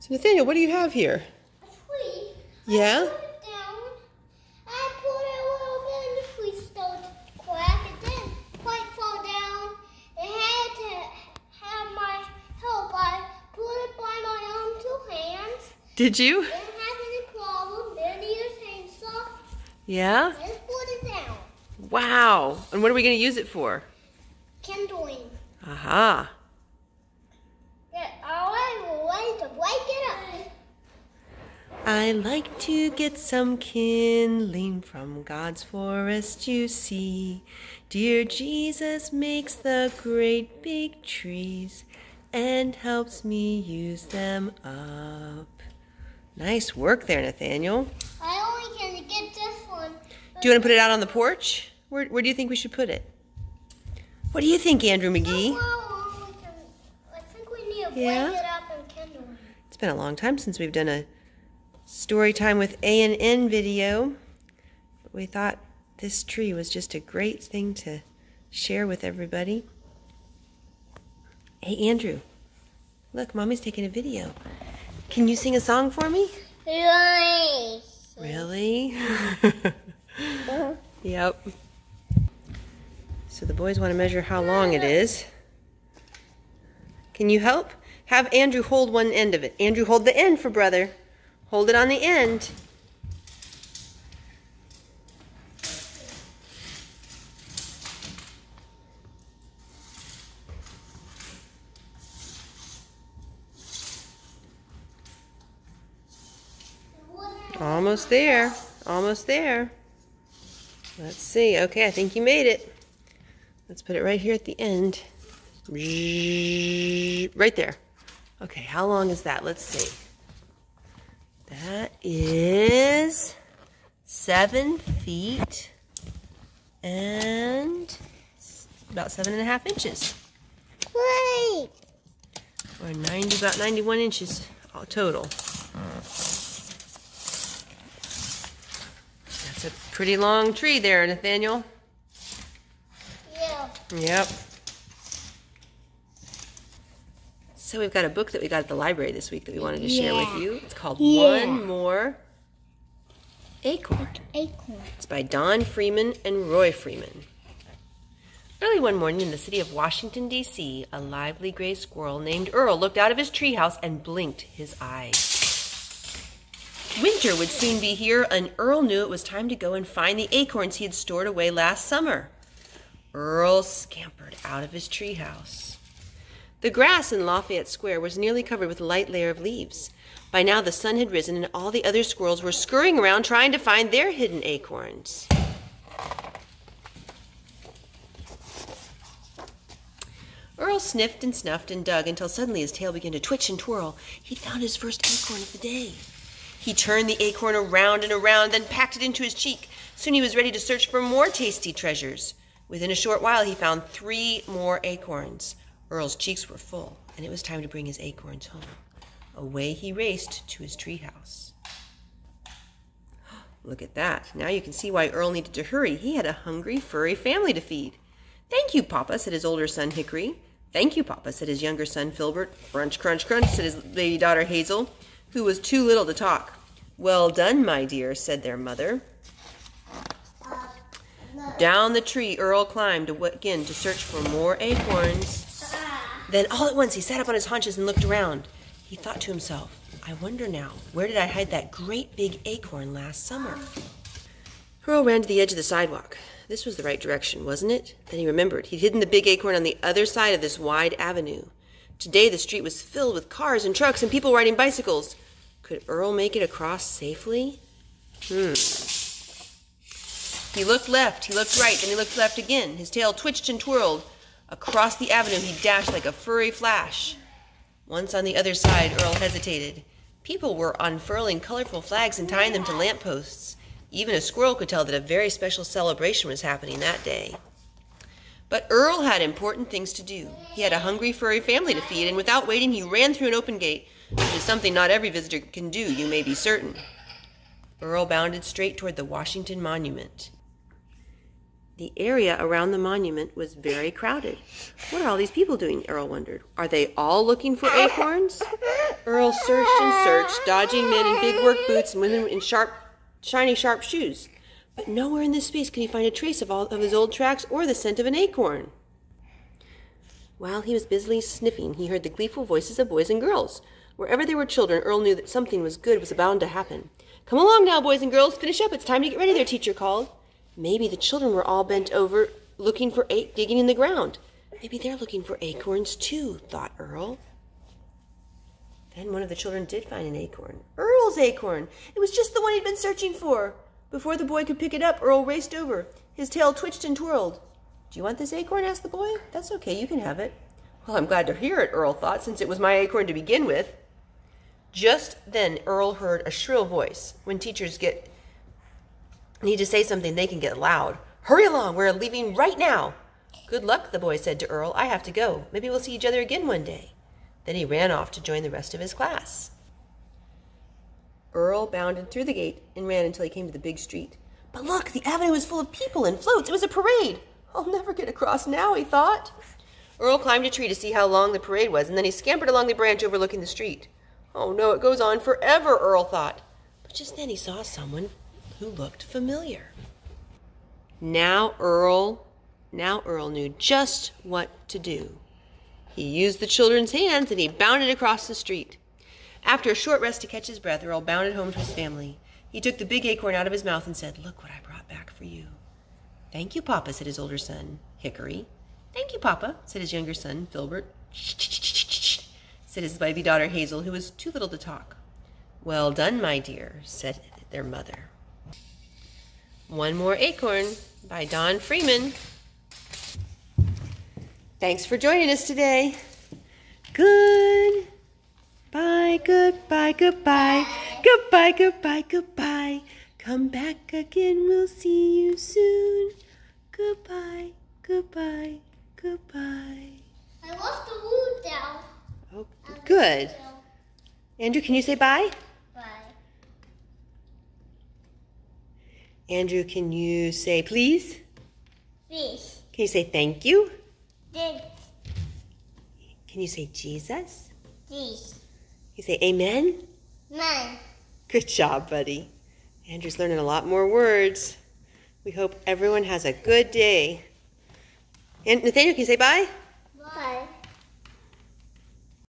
So Nathaniel, what do you have here? A tree. Yeah? I put it down. I put it a little bit and the tree started to crack. It didn't quite fall down. It had to have my help. I put it by my own two hands. Did you? Didn't have any problem. Didn't need a chainsaw. Yeah? Just put it down. Wow. And what are we going to use it for? Kindling. Aha. Get alright, we're ready to wake it up. I like to get some kindling from God's forest, you see. Dear Jesus makes the great big trees and helps me use them up. Nice work there, Nathaniel. I only can get this one. Do you want to put it out on the porch? Where, where do you think we should put it? What do you think, Andrew McGee? Well, we can, I think we need to Yeah? it up and kindle. It's been a long time since we've done a story time with A and N video. But we thought this tree was just a great thing to share with everybody. Hey Andrew, look, mommy's taking a video. Can you sing a song for me? Nice. Really? yep. So the boys want to measure how long it is. Can you help? Have Andrew hold one end of it. Andrew, hold the end for brother. Hold it on the end. Almost there. Almost there. Let's see. Okay, I think you made it. Let's put it right here at the end. Right there. Okay, how long is that? Let's see. That is seven feet and about seven and a half inches. Great. Or 90, about 91 inches all total. That's a pretty long tree there, Nathaniel. Yeah. Yep. So we've got a book that we got at the library this week that we wanted to share Yeah. with you. It's called Yeah. One More Acorn. Acorn. It's by Don Freeman and Roy Freeman. Early one morning in the city of Washington, D.C., a lively gray squirrel named Earl looked out of his treehouse and blinked his eyes. Winter would soon be here, and Earl knew it was time to go and find the acorns he had stored away last summer. Earl scampered out of his treehouse. The grass in Lafayette Square was nearly covered with a light layer of leaves. By now the sun had risen, and all the other squirrels were scurrying around trying to find their hidden acorns. Earl sniffed and snuffed and dug until suddenly his tail began to twitch and twirl. He'd found his first acorn of the day. He turned the acorn around and around, then packed it into his cheek. Soon he was ready to search for more tasty treasures. Within a short while, he found three more acorns. Earl's cheeks were full, and it was time to bring his acorns home. Away he raced to his treehouse. Look at that. Now you can see why Earl needed to hurry. He had a hungry, furry family to feed. Thank you, Papa, said his older son Hickory. Thank you, Papa, said his younger son Filbert. Crunch, crunch, crunch, said his baby daughter Hazel, who was too little to talk. Well done, my dear, said their mother. Down the tree Earl climbed again to search for more acorns. Then all at once he sat up on his haunches and looked around. He thought to himself, I wonder now, where did I hide that great big acorn last summer? Earl ran to the edge of the sidewalk. This was the right direction, wasn't it? Then he remembered. He'd hidden the big acorn on the other side of this wide avenue. Today the street was filled with cars and trucks and people riding bicycles. Could Earl make it across safely? Hmm. He looked left, he looked right, then he looked left again. His tail twitched and twirled. Across the avenue he dashed like a furry flash. Once on the other side, Earl hesitated. People were unfurling colorful flags and tying them to lampposts. Even a squirrel could tell that a very special celebration was happening that day. But Earl had important things to do. He had a hungry furry family to feed, and without waiting, he ran through an open gate, which is something not every visitor can do, you may be certain. Earl bounded straight toward the Washington Monument. The area around the monument was very crowded. What are all these people doing? Earl wondered. Are they all looking for acorns? Earl searched and searched, dodging men in big work boots and women in sharp, shiny, sharp shoes. But nowhere in this space could he find a trace of all of his old tracks or the scent of an acorn. While he was busily sniffing, he heard the gleeful voices of boys and girls. Wherever there were children, Earl knew that something was good was bound to happen. Come along now, boys and girls, finish up. It's time to get ready, their teacher called. Maybe the children were all bent over looking for a- digging in the ground. Maybe they're looking for acorns too, thought Earl. Then one of the children did find an acorn. Earl's acorn! It was just the one he'd been searching for. Before the boy could pick it up, Earl raced over. His tail twitched and twirled. Do you want this acorn? asked the boy. That's okay, you can have it. Well, I'm glad to hear it, Earl thought, since it was my acorn to begin with. Just then, Earl heard a shrill voice. When teachers get need to say something, they can get loud. Hurry along, we're leaving right now. Good luck, the boy said to Earl. I have to go. Maybe we'll see each other again one day. Then he ran off to join the rest of his class. Earl bounded through the gate and ran until he came to the big street. But look, the avenue was full of people and floats. It was a parade. I'll never get across now, he thought. Earl climbed a tree to see how long the parade was, and then he scampered along the branch overlooking the street. Oh no, it goes on forever, Earl thought. But just then he saw someone who looked familiar. Now Earl, now Earl knew just what to do. He used the children's hands and he bounded across the street. After a short rest to catch his breath, Earl bounded home to his family. He took the big acorn out of his mouth and said, Look what I brought back for you. Thank you, Papa, said his older son, Hickory. Thank you, Papa, said his younger son, Filbert. Said his baby daughter, Hazel, who was too little to talk. Well done, my dear, said their mother. One More Acorn by Don Freeman. Thanks for joining us today. Good. Bye, goodbye, goodbye, goodbye, goodbye, goodbye. Come back again, we'll see you soon. Goodbye, goodbye, goodbye. I lost the wood down. Oh, good. Andrew, can you say bye? Bye. Andrew, can you say please? Fish. Can you say thank you? Did Can you say Jesus? this. Can you say amen? Man. Good job, buddy. Andrew's learning a lot more words. We hope everyone has a good day. And Nathaniel, can you say bye? bye?